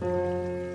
Música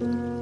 了。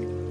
You